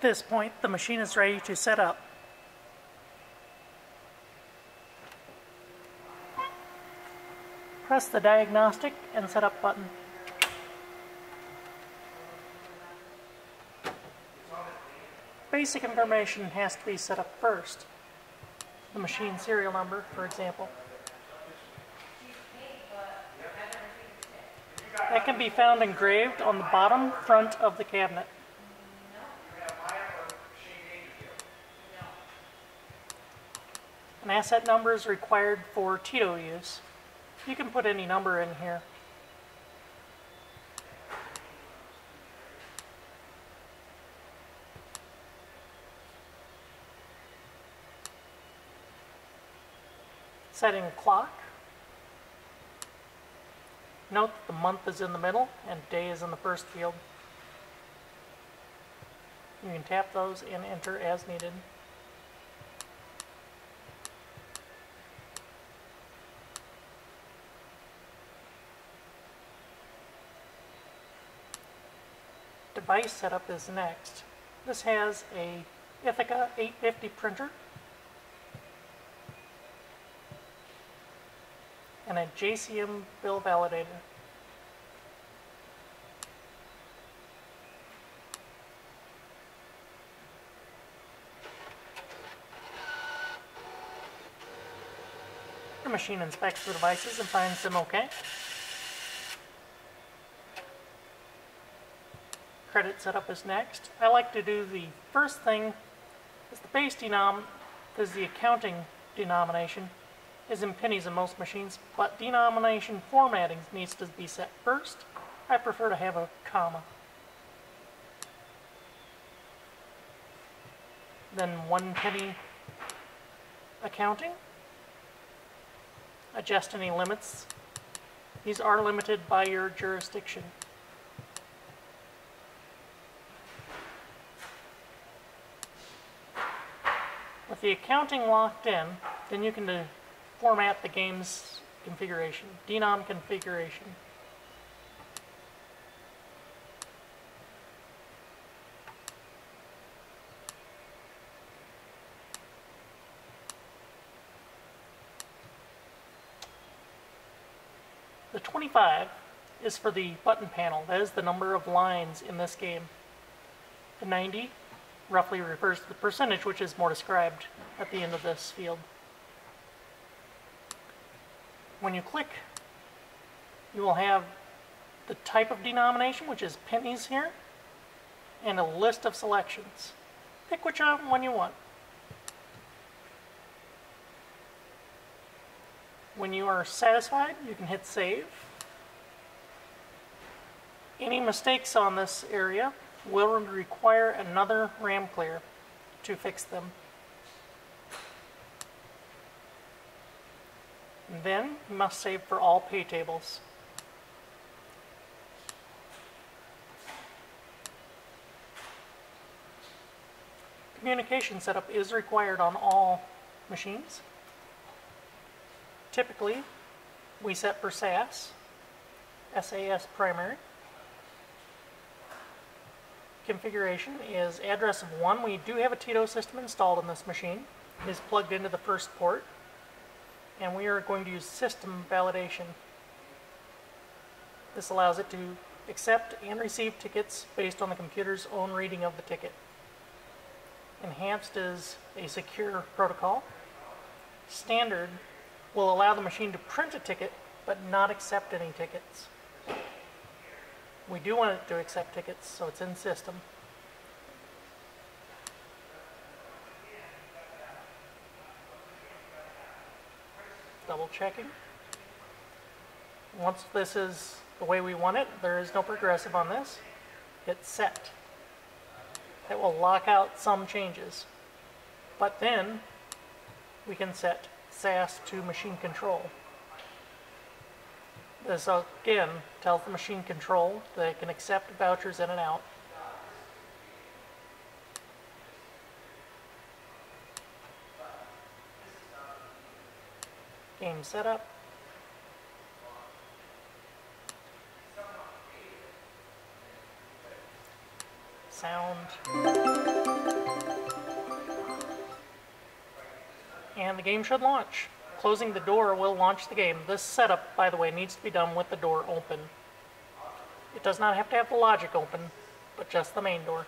At this point, the machine is ready to set up. Press the diagnostic and setup button. Basic information has to be set up first. The machine serial number, for example. That can be found engraved on the bottom front of the cabinet. Asset number is required for TITO use. You can put any number in here. Setting clock. Note that the month is in the middle and day is in the first field. You can tap those and enter as needed. Device setup is next. This has a Ithaca 850 printer and a JCM bill validator. The machine inspects the devices and finds them okay. Credit setup is next. I like to do the first thing is the base denom, because the accounting denomination is in pennies in most machines, but denomination formatting needs to be set first. I prefer to have a comma. Then one penny accounting. Adjust any limits. These are limited by your jurisdiction. With the accounting locked in, then you can do format the game's configuration, denom configuration. The 25 is for the button panel. That is the number of lines in this game. The 90 roughly refers to the percentage, which is more described at the end of this field when you click, you will have the type of denomination, which is pennies here, and a list of selections. Pick which one you want. When you are satisfied, you can hit save. Any mistakes on this area will require another RAM clear to fix them. Then you must save for all pay tables. Communication setup is required on all machines. Typically, we set for SAS, SAS primary. Configuration is address of 1. We do have a TITO system installed on this machine. It is plugged into the first port and we are going to use system validation. This allows it to accept and receive tickets based on the computer's own reading of the ticket. Enhanced is a secure protocol. Standard will allow the machine to print a ticket but not accept any tickets. We do want it to accept tickets, so it's in system. double checking. Once this is the way we want it, there is no progressive on this, hit set. It will lock out some changes. But then we can set SAS to machine control. This again tells the machine control that it can accept vouchers in and out. Game setup. sound. And the game should launch. Closing the door will launch the game. This setup, by the way, needs to be done with the door open. It does not have to have the logic open, but just the main door.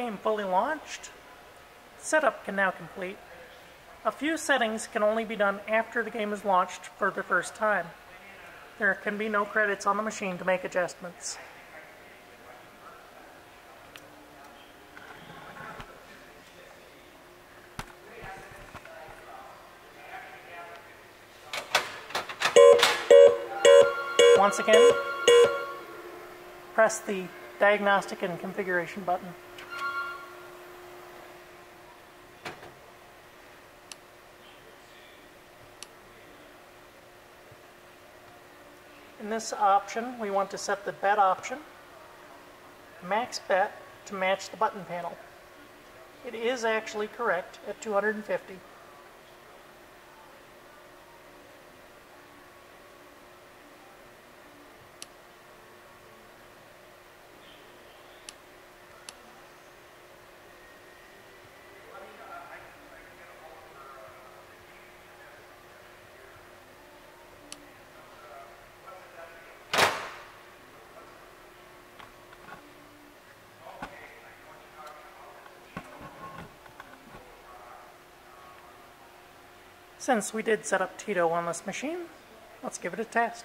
Game fully launched, setup can now complete. A few settings can only be done after the game is launched for the first time. There can be no credits on the machine to make adjustments. Once again, press the diagnostic and configuration button. In this option, we want to set the bet option, max bet, to match the button panel. It is actually correct at 250. Since we did set up Tito on this machine, let's give it a test.